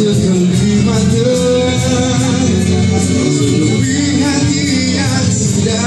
mata Seluruh hati yang sudah